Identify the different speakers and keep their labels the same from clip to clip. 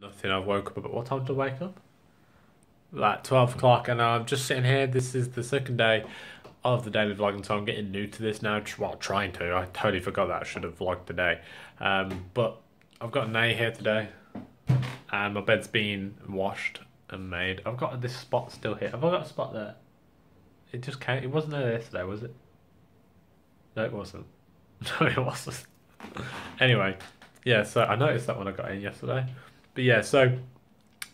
Speaker 1: Nothing. I've woke up. But what time I wake up? Like twelve o'clock, and I'm just sitting here. This is the second day of the daily vlogging, so I'm getting new to this now. Well, trying to. I totally forgot that I should have vlogged today. Um, but I've got Nay here today, and my bed's been washed and made. I've got this spot still here. Have I got a spot there? It just came. It wasn't there yesterday, was it? No, it wasn't. No, it wasn't. anyway, yeah. So I noticed that when I got in yesterday. But yeah, so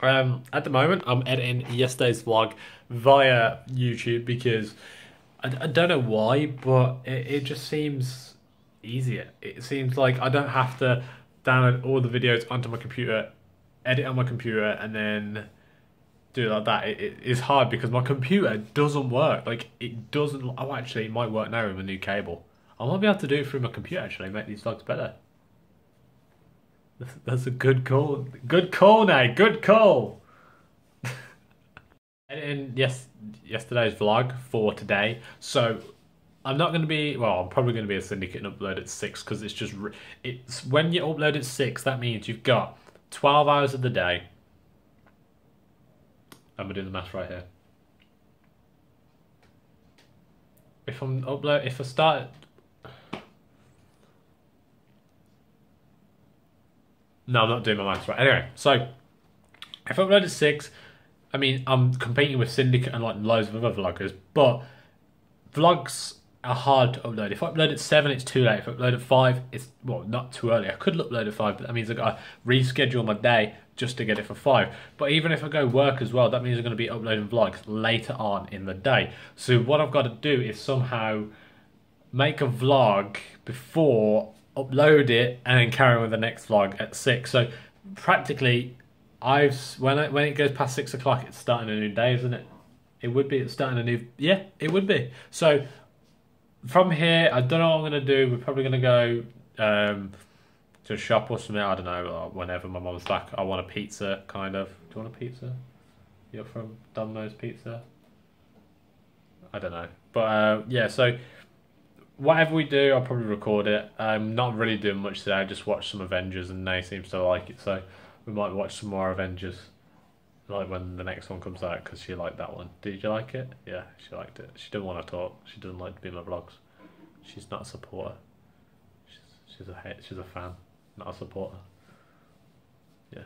Speaker 1: um, at the moment I'm editing yesterday's vlog via YouTube because I, I don't know why, but it, it just seems easier. It seems like I don't have to download all the videos onto my computer, edit on my computer, and then do it like that. It, it is hard because my computer doesn't work. Like it doesn't. Oh, actually, it might work now with a new cable. I might be able to do it through my computer. Actually, make these vlogs better. That's a good call. Good call, Nate. Good call. and in yes, yesterday's vlog for today. So I'm not going to be. Well, I'm probably going to be a syndicate and upload at six because it's just it's when you upload at six. That means you've got 12 hours of the day. I'm doing the math right here. If I'm upload, if I start No, I'm not doing my maths right. Anyway, so if I upload at six, I mean I'm competing with Syndicate and like loads of other vloggers, but vlogs are hard to upload. If I upload at seven, it's too late. If I upload at five, it's well not too early. I could upload at five, but that means I got to reschedule my day just to get it for five. But even if I go work as well, that means I'm going to be uploading vlogs later on in the day. So what I've got to do is somehow make a vlog before upload it, and then carry on with the next vlog at six. So practically, I've when it, when it goes past six o'clock, it's starting a new day, isn't it? It would be. It's starting a new. Yeah, it would be. So from here, I don't know what I'm gonna do. We're probably gonna go um, to a shop or something. I don't know. Whenever my mom's back, I want a pizza. Kind of. Do you want a pizza? You're from Domino's Pizza. I don't know, but uh, yeah. So whatever we do, I'll probably record it. I'm not really doing much today. I just watched some Avengers, and Nay seems to like it, so we might watch some more Avengers, like when the next one comes out, because she liked that one. Did you like it? Yeah, she liked it. She didn't want to talk. She doesn't like to be in my vlogs. She's not a supporter. She's she's a. She's a fan, not a supporter. Yeah.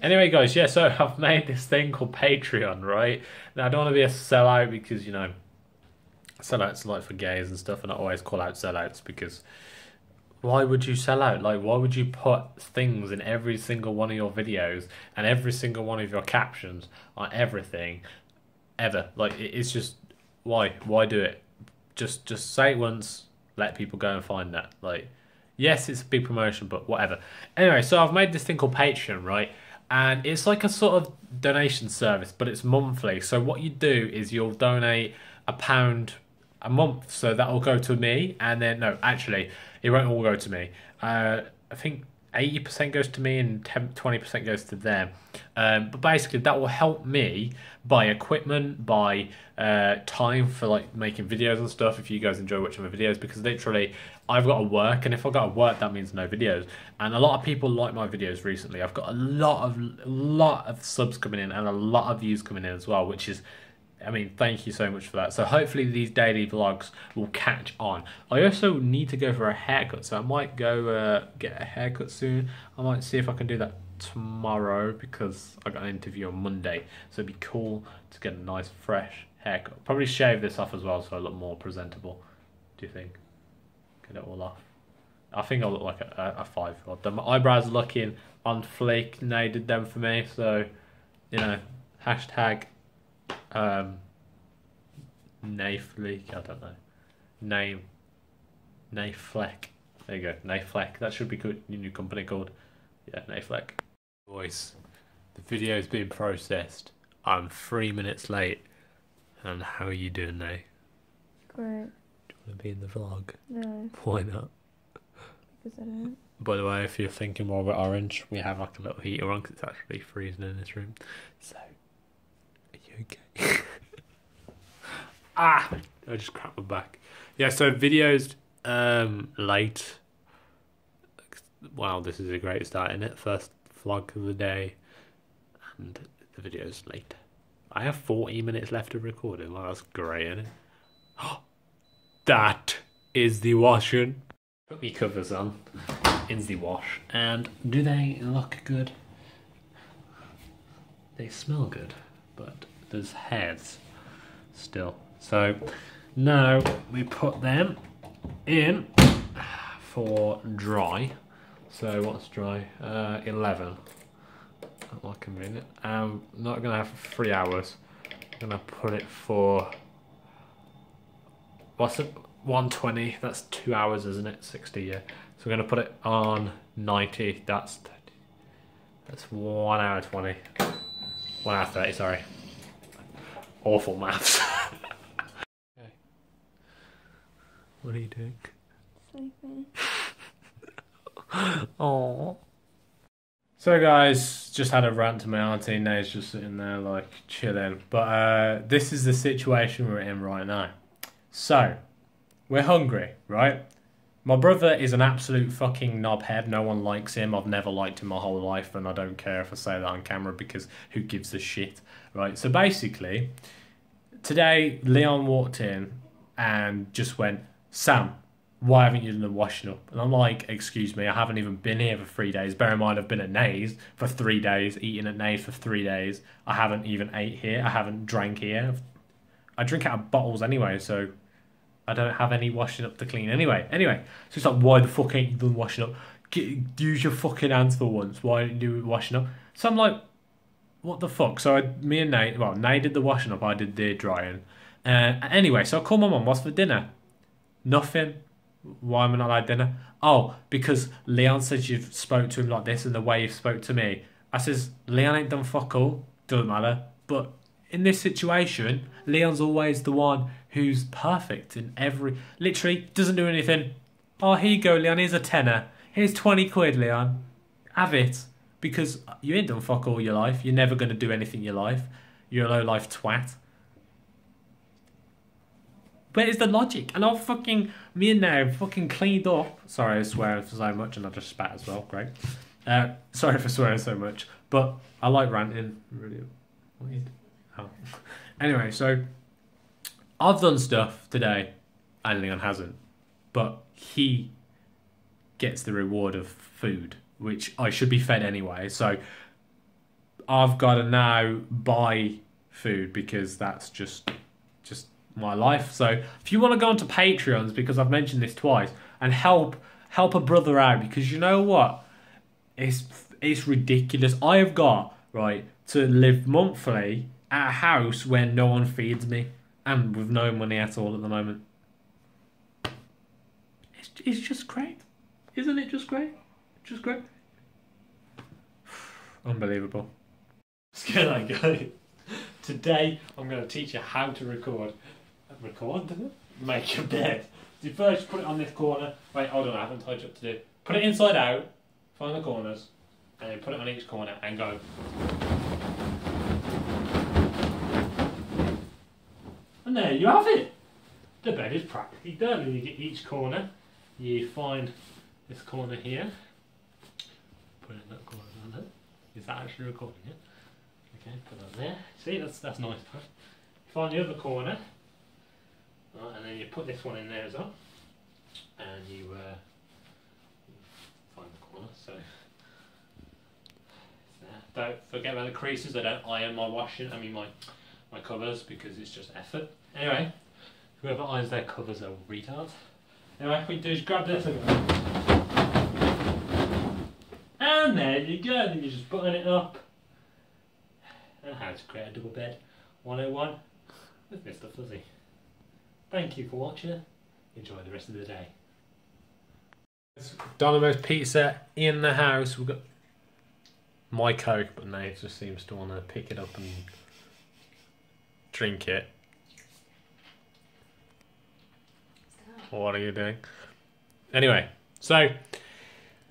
Speaker 1: Anyway, guys, yeah. So I've made this thing called Patreon, right? Now I don't want to be a sellout because you know sellouts like for gays and stuff, and I always call out sellouts because why would you sell out? Like, why would you put things in every single one of your videos and every single one of your captions on everything ever? Like, it's just why? Why do it? Just just say it once, let people go and find that. Like, yes, it's a big promotion, but whatever. Anyway, so I've made this thing called Patreon, right? And it's like a sort of donation service, but it's monthly. So what you do is you'll donate a pound a month, so that will go to me, and then no, actually, it won't all go to me. Uh, I think eighty percent goes to me and 20 percent goes to them. Um, but basically, that will help me buy equipment, buy uh, time for like making videos and stuff. If you guys enjoy watching my videos, because literally, I've got to work, and if I've got to work, that means no videos. And a lot of people like my videos recently. I've got a lot of a lot of subs coming in and a lot of views coming in as well, which is I mean, thank you so much for that. So hopefully these daily vlogs will catch on. I also need to go for a haircut, so I might go uh, get a haircut soon. I might see if I can do that tomorrow because I got an interview on Monday. So it'd be cool to get a nice fresh haircut. Probably shave this off as well so I look more presentable. Do you think? Get it all off. I think I look like a, a five year old. My eyebrows are looking on fleek. They did them for me. So, you know, hashtag um, Nayfleek, I don't know. Name. Nayfleck. There you go, Nayfleck. That should be good. Your new company called. Yeah, Nayfleck. Voice. The video's been processed. I'm three minutes late. And how are you doing now?
Speaker 2: Great.
Speaker 1: Do you want to be in the vlog?
Speaker 2: No.
Speaker 1: Why not?
Speaker 2: Because I don't.
Speaker 1: By the way, if you're thinking more about orange, we have like a little heater on because it's actually freezing in this room. So okay? ah, I just cracked my back. Yeah, so videos um late. Wow, this is a great start in it. First vlog of the day, and the video's late. I have 40 minutes left of recording. Well, that's great, isn't it? that is the washing. Put me covers on in the wash, and do they look good? They smell good, but there's hairs still. So now we put them in for dry. So what's dry? Uh, 11. Not convenient. I'm not gonna have three hours. I'm gonna put it for what's it? 120. That's two hours, isn't it? 60. Yeah. So we're gonna put it on 90. That's that's one hour 20. One hour 30. Sorry. Awful maths. okay. What are you doing?
Speaker 2: Sleeping.
Speaker 1: Oh. So guys, just had a rant to my auntie. Nate's just sitting there like chilling. But uh, this is the situation we're in right now. So we're hungry, right? My brother is an absolute fucking knobhead. No one likes him. I've never liked him my whole life, and I don't care if I say that on camera because who gives a shit, right? So basically, today Leon walked in and just went, Sam, why haven't you done the washing up? And I'm like, excuse me, I haven't even been here for three days. Bear in mind, I've been at Nays for three days, eating at Nays for three days. I haven't even ate here. I haven't drank here. I drink out of bottles anyway, so I don't have any washing up to clean anyway. Anyway, so it's like, why the fuck ain't you done washing up? Get, use your fucking hands for once. Why didn't you do washing up? So I'm like, what the fuck? So I, me and Nate, well, Nate did the washing up, I did the drying. Uh, anyway, so I call my mum, what's for dinner? Nothing. Why am I not allowed dinner? Oh, because Leon says you've spoke to him like this and the way you spoke to me. I says, Leon ain't done fuck all. Doesn't matter. But in this situation, Leon's always the one who's perfect in every. Literally, doesn't do anything. Oh, here you go, Leon. Here's a tenner. Here's 20 quid, Leon. Have it. Because you ain't done fuck all your life. You're never going to do anything in your life. You're a low life twat. Where's the logic? And I've fucking, me and now fucking cleaned up. Sorry, I swear so much and I just spat as well. Great. Uh, sorry for swearing so much. But I like ranting. Really. Oh. Anyway, so I've done stuff today and Leon hasn't. But he gets the reward of food, which I should be fed anyway. So I've got to now buy food because that's just just my life. So if you want to go onto Patreons, because I've mentioned this twice, and help help a brother out, because you know what, it's it's ridiculous. I have got right to live monthly at a house where no one feeds me, and with no money at all at the moment. It's it's just great, isn't it? Just great, just great. Unbelievable. I go. Today I'm going to teach you how to record. Record? Make a bed. You first put it on this corner. Wait, hold on, I haven't told you what to do. Put it inside out, find the corners, and then put it on each corner and go. There you have it. The bed is practically done. And you get each corner. You find this corner here. Put it in that corner down. Is that actually recording it? Okay, put that there. See, that's that's nice. Huh? Find the other corner, right, and then you put this one in there as well, and you uh, find the corner. So. Don't forget about the creases. I don't iron my washing. I mean my my covers because it's just effort. Anyway, whoever irons their covers are retards. Anyway, what we do is grab this and there you go. Then you just button it up and how to create a double bed 101 with Mr. Fuzzy. Thank you for watching. Enjoy the rest of the day. Domino's pizza in the house. We've got my Coke, but Nate just seems to want to pick it up and drink it. What are you doing? Anyway, so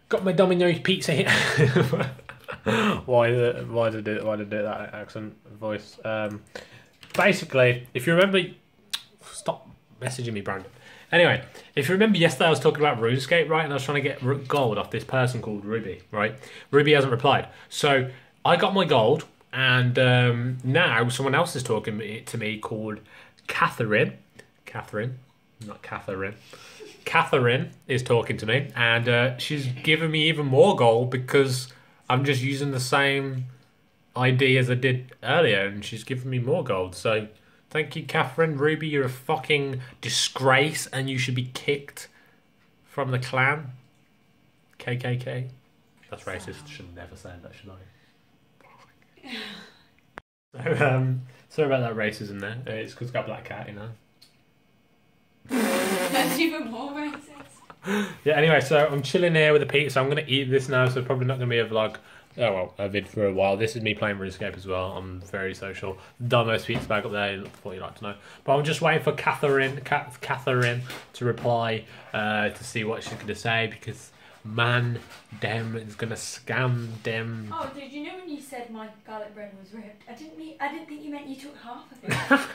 Speaker 1: got my Domino's pizza here. why the why did it why did it that accent voice? Um, basically, if you remember, stop messaging me, Brandon. Anyway, if you remember yesterday, I was talking about RuneScape, right? And I was trying to get gold off this person called Ruby, right? Ruby hasn't replied. So I got my gold, and um, now someone else is talking to me called Catherine. Catherine, not Catherine. Catherine is talking to me, and uh, she's giving me even more gold because I'm just using the same ID as I did earlier, and she's giving me more gold. So thank you, Catherine. Ruby, you're a fucking disgrace, and you should be kicked from the clan. KKK. That's racist. Should never say that, should I? so, um, sorry about that racism there. Uh, It's because it's got black cat, you know.
Speaker 3: That's even more racist.
Speaker 1: Yeah, anyway, so I'm chilling here with a pizza. So I'm going to eat this now, so probably not going to be a vlog. Oh, well, a vid for a while. This is me playing RuneScape as well. I'm very social. Dumbest pizza bag up there, thought you'd like to know. But I'm just waiting for Catherine, Catherine to reply uh, to see what she's going to say because, man, dem is going to scam dem.
Speaker 3: Oh, did you know when you said my garlic bread was ripped? I didn't mean. I didn't think you meant you took half of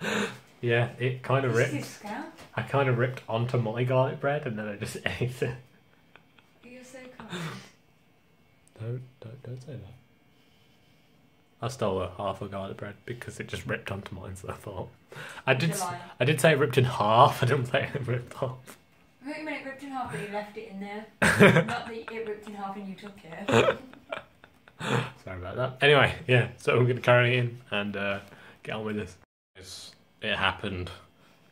Speaker 3: it.
Speaker 1: Yeah, it kind of ripped.
Speaker 3: is scam.
Speaker 1: I kind of ripped onto my garlic bread and then I just ate it.
Speaker 3: You're so kind.
Speaker 1: Don't, don't, don't say that. I stole a half a garlic bread because it just ripped onto mine, so I thought. I did, I did say it ripped in half. I didn't say it ripped off.
Speaker 3: I thought you meant it ripped in half, but you left it in there. Not that it ripped in half and you took it.
Speaker 1: Sorry about that. Anyway, yeah. So we're gonna carry it in and uh, get on with this. It's- It happened.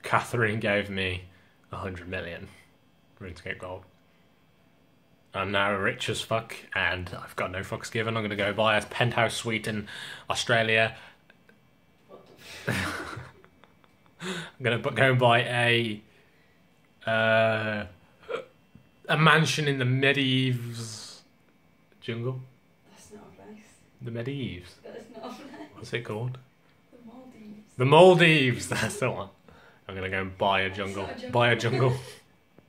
Speaker 1: Catherine gave me a hundred million RuneScape gold. I'm now rich as fuck, and I've got no fucks given. I'm gonna go buy a penthouse suite in Australia. I'm gonna bu- go and buy a uh, a mansion in the Medivh jungle.
Speaker 3: That's not a place.
Speaker 1: The Medivh.
Speaker 3: That's not a place.
Speaker 1: What's it called?
Speaker 3: The Maldives.
Speaker 1: That's the one. I'm gonna go and buy a jungle.
Speaker 3: a jungle.
Speaker 1: Buy a jungle.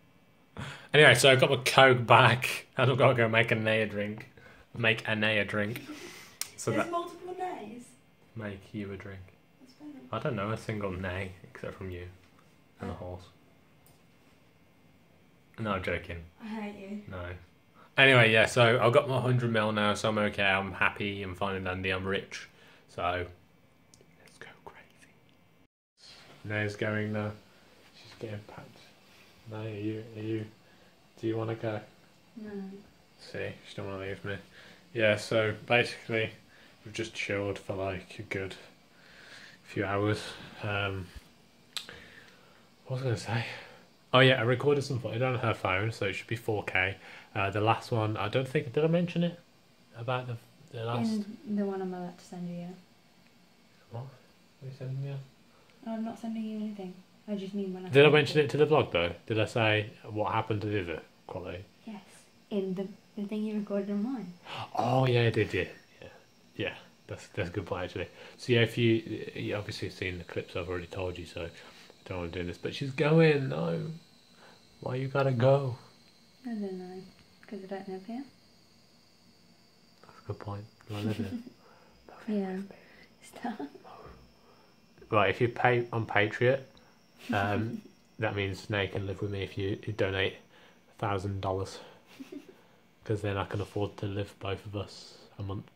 Speaker 1: anyway, so I've got my coke back, I've got to go make a Naya drink. Make a Naya drink. So
Speaker 3: There's
Speaker 1: that
Speaker 3: multiple nays.
Speaker 1: make you a drink. I don't know a single nay except from you and a horse. No, I'm joking.
Speaker 3: I hate you.
Speaker 1: No. Anyway, yeah, so I've got my 100 mil now, so I'm okay. I'm happy. I'm fine and dandy. I'm rich. So, Na's going now. She's getting packed. No, are you, are you, do you want to go?
Speaker 3: No.
Speaker 1: See, she don't want to leave me. Yeah, so basically, we've just chilled for like a good few hours. Um, what was I going to say? Oh yeah, I recorded some footage on her phone, so it should be 4K. Uh, the last one, I don't think did I mention it about the the last.
Speaker 2: In the one I'm about to send you, yeah.
Speaker 1: What? What are you sending me?
Speaker 2: I'm not sending you anything. I just mean when I.
Speaker 1: Did I mention it to the vlog though? Did I say what happened to the other quality?
Speaker 2: Yes. In the the thing you recorded on mine.
Speaker 1: Oh yeah, I did. Yeah, yeah, yeah. That's that's a good point actually. So yeah, if you you obviously seen the clips, I've already told you. So I don't want to do this, but she's going. No, why you gotta go?
Speaker 2: I don't know. Because I don't live here.
Speaker 1: That's a good point. I live here?
Speaker 2: Yeah. Stop.
Speaker 1: Right, if you pay on Patreon, um, that means Nate can live with me if you, you donate a thousand dollars, because then I can afford to live both of us a month.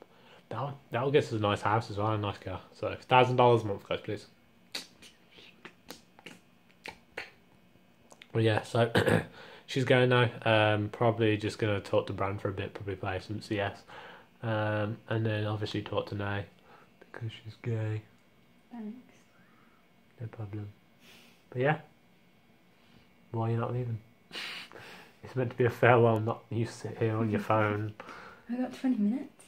Speaker 1: That'll that'll get us a nice house as well, and a nice car. So thousand dollars a month, guys, please. Well, yeah, so she's going now. Um, probably just gonna talk to Bran for a bit, probably play some CS, um, and then obviously talk to Nay because she's gay. No problem. But yeah, why are you not leaving? it's meant to be a farewell, not you sit here on your phone.
Speaker 2: I got 20 minutes.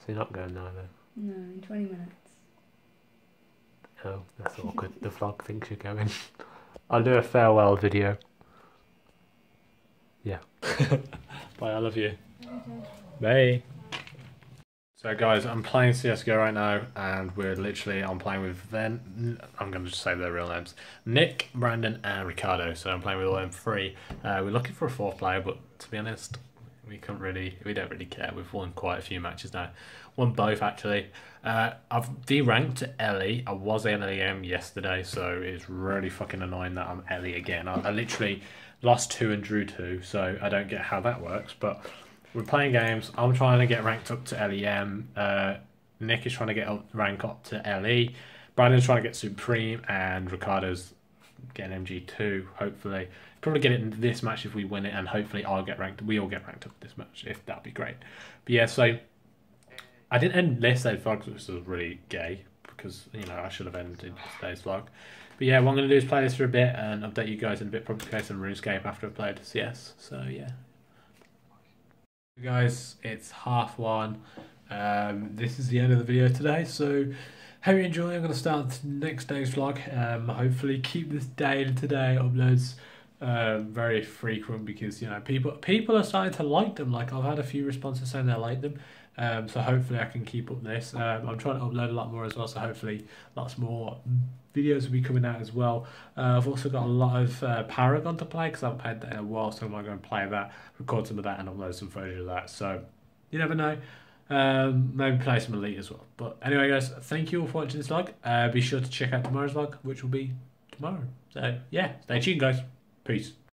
Speaker 1: So you're not going now, though.
Speaker 2: No, in 20 minutes.
Speaker 1: Oh, that's awkward. the vlog thinks you're going. I'll do a farewell video. Yeah. Bye, I love you. Bye. So guys, I'm playing CSGO right now, and we're literally, I'm playing with Ven, I'm going to just say their real names, Nick, Brandon, and Ricardo. So I'm playing with all them three. Uh, we're looking for a fourth player, but to be honest, we can't really, we don't really care. We've won quite a few matches now. Won both actually. Uh, I've deranked to LE. I was LEM yesterday, so it's really fucking annoying that I'm LE again. I, I literally lost two and drew two, so I don't get how that works. But we're playing games. I'm trying to get ranked up to LEM. Uh, Nick is trying to get rank up to LE. Brandon's trying to get Supreme, and Ricardo's getting MG2. Hopefully, probably get it in this match if we win it, and hopefully I'll get ranked. We all get ranked up this match if that'd be great. But yeah, so I didn't end yesterday's vlog, which was really gay because you know I should have ended today's vlog. But yeah, what I'm going to do is play this for a bit and update you guys in a bit. Probably play some RuneScape after I've played CS. So yeah. Guys, it's half one. Um, this is the end of the video today. So hope you enjoy. I'm going to start next day's vlog. Um, hopefully keep this daily today uploads uh, very frequent because you know people people are starting to like them. Like I've had a few responses saying they like them. Um, so hopefully I can keep up this. Um, I'm trying to upload a lot more as well. So hopefully lots more videos will be coming out as well. Uh, I've also got a lot of uh, Paragon to play because I haven't played that in a while. So I'm going to play that, record some of that, and upload some footage of that. So you never know. Um, maybe play some Elite as well. But anyway, guys, thank you all for watching this vlog. Uh, be sure to check out tomorrow's vlog, which will be tomorrow. So yeah, stay tuned, guys. Peace.